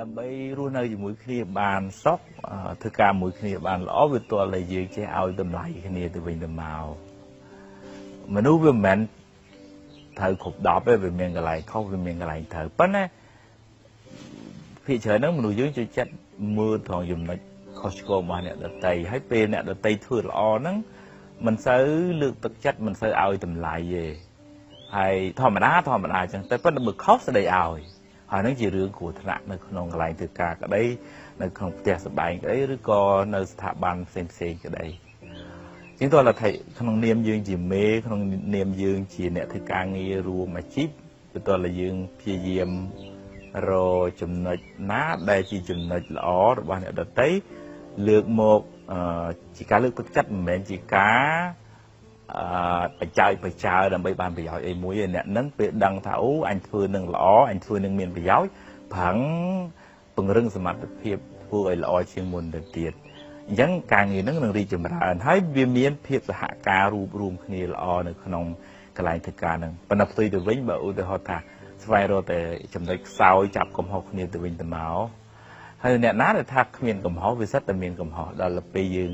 ដើម្បីរស់នៅជាមួយគ្នាបានសុខធ្វើការមួយគ្នាបានល្អវាទាល់តែយើងចេះឲ្យតម្លៃគ្នាទៅវិញទៅមកមនុស្សវាមិនមែនត្រូវគ្រប់10ទេវាមានកន្លែងខុសវាមានកន្លែងត្រូវប៉ុន្តែភាគច្រើនហ្នឹងមនុស្សយើងចូលចិត្តមើលត្រង់ចំណុចខុសឆ្គងរបស់អ្នកដតីហើយពេលអ្នកដតីធ្វើល្អហ្នឹងមិនសូវលើកទឹកចិត្តមិនសូវឲ្យតម្លៃទេហើយធម្មតាធម្មតាអញ្ចឹងតែប៉ុន្តែបើខុសស្ដីឲ្យ ហើយនឹងជារឿងគ្រោះថ្នាក់នៅក្នុងកន្លែងធ្វើការក្តីនៅក្នុងផ្ទះសម្បែងក្តីឬក៏នៅស្ថាប័នផ្សេងផ្សេងក្តីជាងតើថាក្នុងនាមយើងជាមេក្នុងនាមយើងជាអ្នកធ្វើការងាររួមអាជីពបន្ទាល់តែយើងព្យាយាមរចំណុចណាដែលជាចំណុចល្អរបស់អ្នកដតីលើកមកជាការលើកទឹកចិត្តមិនមែនជាការ អឺបច្ច័យបច្ចើដើម្បីបានប្រយោជន៍អីមួយឯអ្នកនឹងពេលដឹងថាអូអញធ្វើនឹងល្អអញធ្វើនឹងមានប្រយោជន៍ប្រឹងពង្រឹងសមត្ថភាពធ្វើឲ្យល្អជាងមុនទៅទៀតអញ្ចឹងការងារនឹងនឹងរីកចម្រើនហើយវាមានភាពសហការរួបរวมគ្នាល្អនៅក្នុងកន្លែងធ្វើការនឹងប៉ុន្តែផ្ទុយទៅវិញបើឧទាហរណ៍ថាស្វែងរកតែចំណុចខ្សោយចាប់កំហុសគ្នាទៅវិញទៅមកហើយអ្នកណាដែលថាគ្មានកំហុសវាសិតតែមានកំហុសដល់ពេលយើង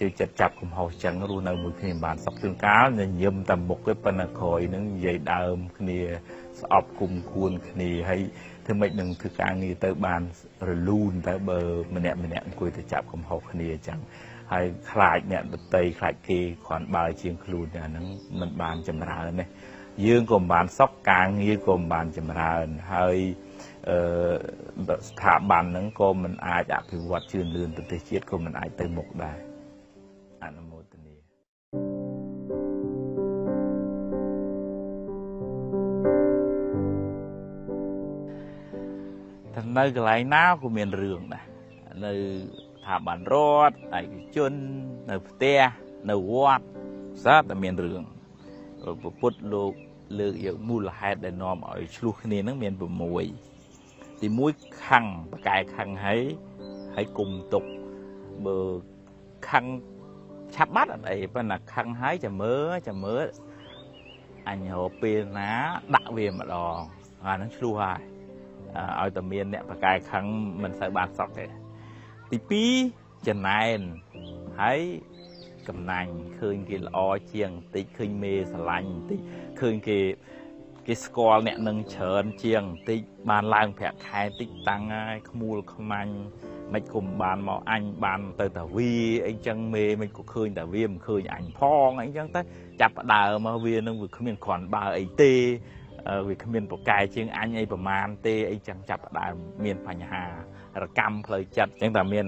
ជឿចិត្តចាប់កំហុសចឹងរស់នៅមួយគ្នាបានសុខជួនកាលញញឹមតែមុខទេប៉ុន្តែក្រោយនឹងនិយាយដើមគ្នា ស្អប់គុំគួនគ្នាហើយធ្វើម៉េចនឹងធ្វើការងារទៅបានរលូនទៅបើម្នាក់ម្នាក់អង្គុយទៅចាប់កំហុសគ្នាចឹងហើយខ្លាចអ្នកដតីខ្លាចគេគ្រាន់បើជាងខ្លួនអាហ្នឹងมันបានចម្រើនទេយើងក៏មិនបានសុខការងារក៏មិនបានចម្រើនហើយអឺស្ថាប័នហ្នឹងក៏មិនអាចអភិវឌ្ឍជឿនលឿនប្រទេសជាតិក៏មិនអាចទៅមុខដែរ នៅកន្លែងណាក៏មានរឿងដែរនៅស្ថាប័នរដ្ឋឯកជននៅផ្ទះនៅវត្តសាតែមានរឿងពុទ្ធលោកលើកយកមូលហេតុដែលនាំឲ្យឆ្លោះគ្នានឹងមាន6ទី1ខੰងបកែខੰងហើយហើយគុំទុកបើខੰងឆាប់បាត់អត់អីប៉ុន្តែខੰងហើយចាំមើលចាំមើលអញរកពេលណាដាក់វាម្ដងអាហ្នឹងឆ្លោះហើយ ឲ្យតែមានអ្នកបកែខੰងមិនសូវបានសក់ទេទី2ចំណែនហើយកំណាញ់ឃើញគេល្អជាងបន្តិចឃើញមេស្រឡាញ់បន្តិចឃើញគេគេស្គាល់អ្នកនឹងច្រើនជាងបន្តិចបានឡើងប្រាក់ខែតិចតាំងហើយខ្មួលខ្មាញ់មិនគុំបានមកអញបានទៅតាវីអីចឹងមេមិនក៏ឃើញតាវីមិនឃើញអញផងអីចឹងទៅចាប់ផ្ដើមមកវានឹងវាគ្មានគ្រាន់បើអីទេ វាគ្មានប្រកែជាងអញអីប្រមាណទេអីចឹងចាប់ផ្ដើមមានបញ្ហារកម្មផ្លូវចិត្តអញ្ចឹងតែមាន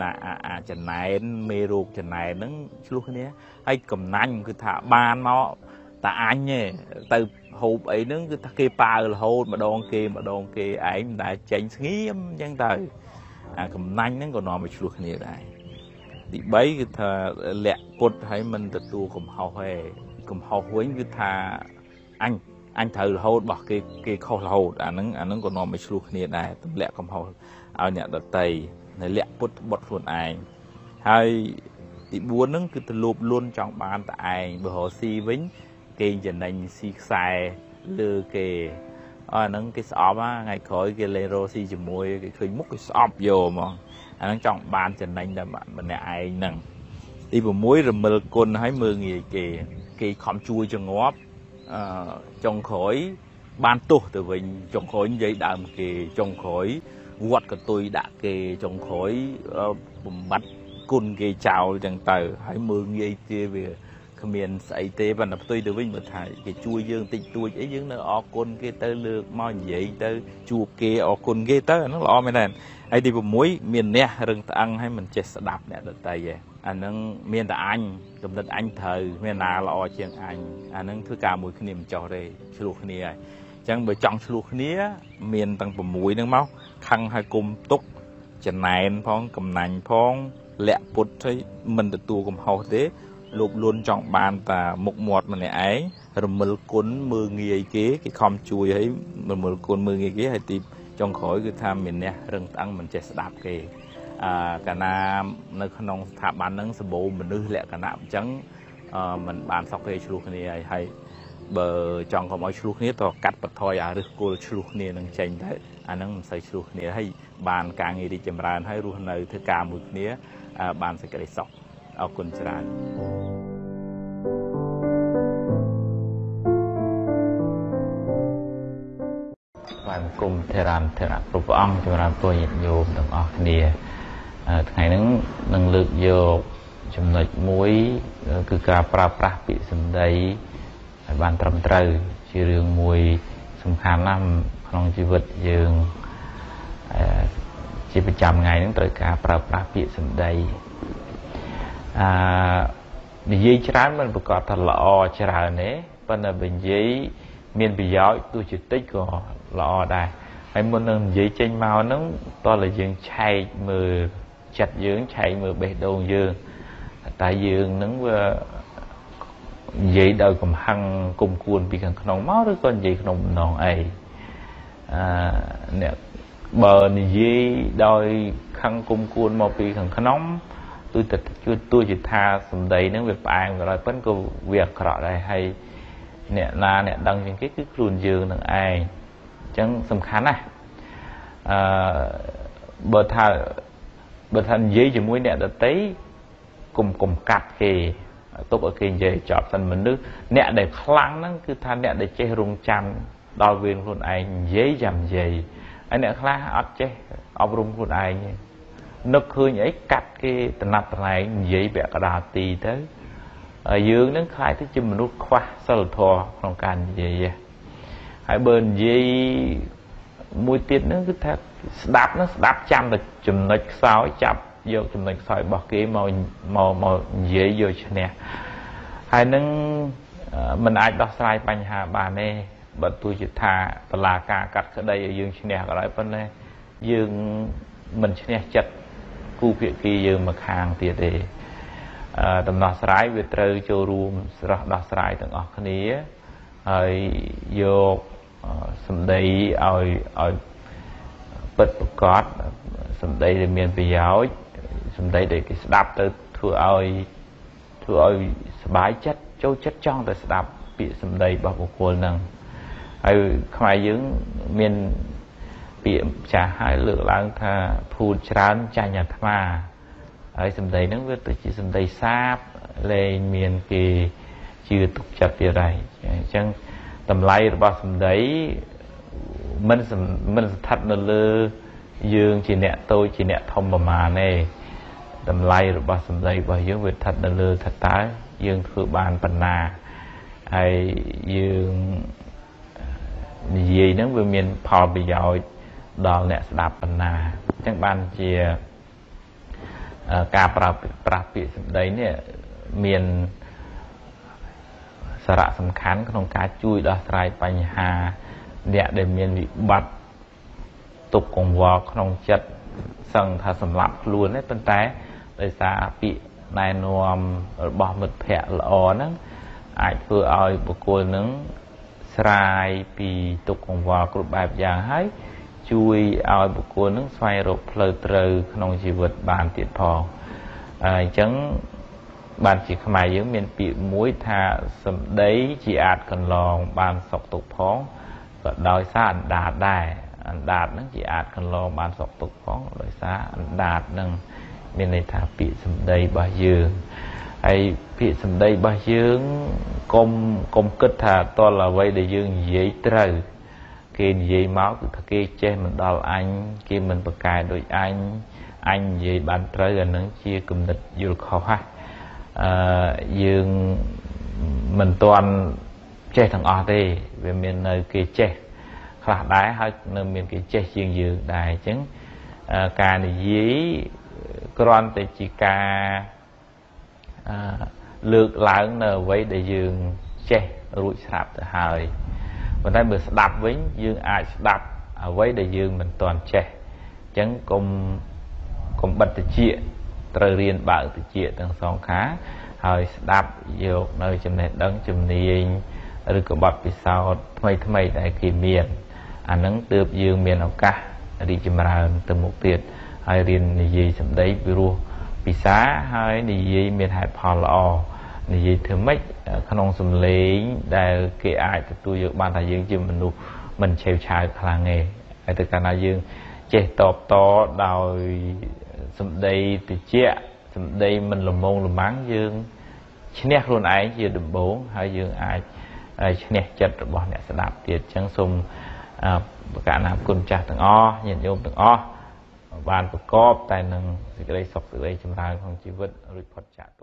អាចំណែនមេរោគចំណែនហ្នឹងឆ្លោះគ្នាហើយកំណាញ់គឺថាបានមកតាអញទេទៅហូបអីហ្នឹងគឺថាគេប៉ាវរហូតម្ដងគេម្ដងគេឯងមិនដែលចេញស្ងៀមអញ្ចឹងទៅអាកំណាញ់ហ្នឹងក៏នាំឲ្យឆ្លោះគ្នាដែរទី3គឺថាលាក់ពុតឲ្យមិនទទួលកំហុសទេកំហុសវិញគឺថាអញ អញត្រូវរហូតរបស់គេគេខុសរហូតអាហ្នឹងអាហ្នឹងក៏នាំឲ្យឆ្លោះគ្នាដែរទម្លាក់កំហុសឲ្យអ្នកដតីនៅលាក់ពុតបុតខ្លួនឯងហើយទី4ហ្នឹងគឺទៅលោបលន់ចង់បានតែឯងបើរកស៊ីវិញគេចំណេញស៊ីខ្សែលើគេអស់ហ្នឹងគេស្អប់ថ្ងៃក្រោយគេលេងរកស៊ីជាមួយគេឃើញមុខគេស្អប់យកហ្មងអាហ្នឹងចង់បានចំណេញតែម្នាក់ឯងហ្នឹងទី6រមិលគុណឲ្យមើងងាយគេ គេខំជួយចងាប់ អឺចុងក្រោយបានទោសទៅវិញចុងក្រោយនិយាយដើមគេចុងក្រោយវត្តកតុយដាក់គេចុងក្រោយបំបត្តិគុណគេចោលចឹងទៅហើយមើងងាយទេវាគ្មានស្អីទេប៉ុន្តែផ្ទុយទៅវិញមើលថាគេជួយយើងតិចតួចអីយើងនៅអរគុណគេទៅលើកមកនិយាយទៅជួបគេអរគុណគេទៅអាហ្នឹងល្អមែនទេហើយទី6មានអ្នករឹងត្អឹងហើយមិនចេះស្ដាប់អ្នកដតីឯង អាហ្នឹងមានតែអញកំណត់អញត្រូវមានណាល្អជាងអញអាហ្នឹងធ្វើការមួយគ្នាមិនចោះទេឆ្លោះគ្នាហើយអញ្ចឹងបើចង់ឆ្លោះគ្នា មានទាំង6ហ្នឹងមកខឹងហើយគុំទុកចំណែនផងកំណាញ់ផងលាក់ពុតឲ្យមិនទទួលកំហុសទេលោបលួនចង់បានតាមុខមាត់ម្នាក់ឯងរមិលគុណមើងងាយគេគេខំជួយឲ្យរមិលគុណមើងងាយគេហើយទីចុងក្រោយគឺថាមានអ្នករឹងត្អឹងមិនចេះស្ដាប់គេអឺ កាលណានៅក្នុងស្ថាប័នហ្នឹងសម្បូរមនុស្សលក្ខណៈអញ្ចឹងអឺมันបានសក់គេឆ្លោះគ្នាហើយហើយបើចង់កុំឲ្យឆ្លោះគ្នាតកាត់បន្ថយអាឫសគល់ឆ្លោះគ្នានឹងចេញទៅអានឹងមិនសូវឆ្លោះគ្នាហើយបានការងាររីកចម្រើនហើយរស់នៅធ្វើការមួយគ្នាបានសេចក្តីសុខអរគុណច្រើនបានគុំធរណធរៈគ្រប់ព្រះអង្គចម្រើនពរញាតិញោមទាំងអស់គ្នា ថ្ងៃហ្នឹងនឹងលើកយកចំណុចមួយគឺការប្រើប្រាស់ពាក្យសម្ដីឲ្យបានត្រឹមត្រូវជារឿងមួយសំខាន់ណាស់ក្នុងជីវិតយើងជាប្រចាំថ្ងៃហ្នឹងត្រូវការប្រើប្រាស់ពាក្យសម្ដីអឺនិយាយច្រើនមិនប្រកាសថាល្អច្រើនទេប៉ុន្តែបើនិយាយមានប្រយោជន៍ទោះជាតិចក៏ល្អដែរហើយមុននឹងនិយាយចេញមកហ្នឹងតើយើងឆែកមើល ចិត្តយើងឆែកមើលបេះដូងយើងតែយើងនឹងវានិយាយដោយកំហឹងគុំគួនពីខាងក្នុងមកឬក៏និយាយក្នុងបំណងអីអឺអ្នកបើនិយាយដោយខឹងគុំគួនមកពីខាងក្នុងទោះតែជួយទោះជាថាសម្ដីនឹងវាផ្អែមក៏ដោយប៉ុន្តែក៏វាអាក្រក់ដែរហើយអ្នកណាអ្នកដឹងជាងគេគឺខ្លួនយើងនឹងឯងអញ្ចឹងសំខាន់ណាស់អឺបើថា បើថានិយាយជាមួយអ្នកដតីគុំគុំកាត់គេទុកឲ្យគេនិយាយចប់សិនមនុស្សអ្នកដែលខ្លាំងហ្នឹងគឺថាអ្នកដែលចេះរងចាំដល់វេនខ្លួនឯងនិយាយចាំនិយាយហើយអ្នកខ្លះអត់ចេះអប់រំខ្លួនឯងនឹកឃើញអីកាត់គេតំណាត់តំណែងនិយាយពាក់កដាលទីទៅយើងនឹងខ្លាចទៅជាមនុស្សខ្វះសិលធម៌ក្នុងការនិយាយហើយបើនិយាយមួយទៀតហ្នឹងគឺថា ស្ដាប់ហ្នឹងស្ដាប់ចាំតែចំណុចខ្សោយចាប់យកចំណុចខ្សោយរបស់គេមកមកមកនិយាយយកឈ្នះហើយនឹងมันអាចដោះស្រាយបញ្ហាបានទេបើទោះជាថាបលាការកាត់ក្តីឲ្យយើងឈ្នះក៏ដោយប៉ុន្តែយើងមិនឈ្នះចិត្តគូភាគីយើងមកខាងទៀតទេអឺដំណោះស្រាយវាត្រូវចូលរួមស្រោះដោះស្រាយទាំងអស់គ្នាហើយយកសម្ដីឲ្យឲ្យ ពិតប្រកបសម្ដីដែលមានប្រយោជន៍សម្ដីដែលគេស្ដាប់ទៅធ្វើឲ្យធ្វើឲ្យសบายចិត្តចូលចិត្តចង់ទៅស្ដាប់ពាក្យសម្ដីរបស់បុគ្គលហ្នឹងហើយខ្មែរយើងមានពាក្យចាស់ហើយលើកឡើងថាភូតច្រើនចាញ់អាត្មាហើយសម្ដីហ្នឹងវាទៅជាសម្ដីសាបលែងមានគេជឿទុកចិត្តទៀតហើយអញ្ចឹងតម្លៃរបស់សម្ដី មិនមិនស្ថិតនៅលើយើងជាអ្នកតូចជាអ្នកធំប្រមាណទេតម្លៃរបស់សម្ដីរបស់យើងវាស្ថិតនៅលើថាតើយើងធ្វើបានប៉ុណ្ណាហើយយើងនិយាយហ្នឹងវាមានផលប្រយោជន៍ដល់អ្នកស្ដាប់ប៉ុណ្ណាអញ្ចឹងបានជាការប្រើប្រាស់ពាក្យសម្ដីនេះមានសារៈសំខាន់ក្នុងការជួយដោះស្រាយបញ្ហា អ្នកដែលមានវិបត្តិទុកកង្វល់ក្នុងចិត្តសឹងថាសម្លាប់ខ្លួនទេប៉ុន្តែដោយសារពាក្យណែនាំរបស់មិត្តភ័ក្តិល្អហ្នឹងអាចធ្វើឲ្យបុគ្គលនឹងស្រាយពីទុកកង្វល់គ្រប់បែបយ៉ាងហើយជួយឲ្យបុគ្គលនឹងស្វែងរកផ្លូវត្រូវក្នុងជីវិតបានទៀតផងអញ្ចឹងបានជាខ្មែរយើងមានពាក្យមួយថាសម្ដីជាអាចកន្លងបានសុខទុក្ខផង ក៏ដោយសារអណ្ដាតដែរអណ្ដាតហ្នឹងជាអាចកន្លងបានសុខទុក្ខផងដោយសារអណ្ដាតហ្នឹងមានន័យថាពាក្យសម្ដីរបស់យើងហើយពាក្យសម្ដីរបស់យើងកុំកុំគិតថាតលអ្វីដែលយើងនិយាយត្រូវគេនិយាយមកគឺថាគេចេះមិនដល់អញគេមិនប្រកែដូចអញអញនិយាយបានត្រូវអានឹងជាគំនិតយល់ខុសហ่ะអឺយើងមិនទាន់ ចេះទាំងអស់ទេវាមាននៅគេចេះខ្លះដែរហើយនៅមានគេចេះជាងយើងដែរអញ្ចឹងការនិយាយគ្រាន់តែជាការលើកឡើងនៅអ្វីដែលយើងចេះរួចស្រាប់ទៅហើយប៉ុន្តែបើស្ដាប់វិញយើងអាចស្ដាប់អ្វីដែលយើងមិនទាន់ចេះអញ្ចឹងកុំកុំបិទតិចត្រូវរៀនបើកតិចទាំងសងខាហើយស្ដាប់យកនៅចំណេះដឹងជំនាញ ឬក៏បទពិសោធន៍ថ្មីថ្មីដែលគេមានអានឹងទើបយើងមានឱកាសរីកចម្រើនទៅមុខទៀតហើយរៀននិយាយសម្ដីពីរោះពិសាហើយនិយាយមានហេតុផលល្អនិយាយធ្វើម៉េចក្នុងសំឡេងដែលគេអាចទទួលយកបានថាយើងជាមនុស្សមិនឆេវឆាវខ្លាំងទេហើយទៅកាលណាយើងចេះតបតដោយសម្ដីតិចសម្ដីមិនលមងលម៉ាំងយើងឈ្នះខ្លួនឯងជាដំបូងហើយយើងអាច ឈ្នះចិត្តរបស់អ្នកស្ដាប់ទៀតអញ្ចឹងសូមបកណាគុណចាស់ទាំងអស់ញាតិញោមទាំងអស់បានប្រកបតែនឹងសេចក្តីសុខសេចក្តីចម្រើនក្នុងជីវិតរួចផុតចាក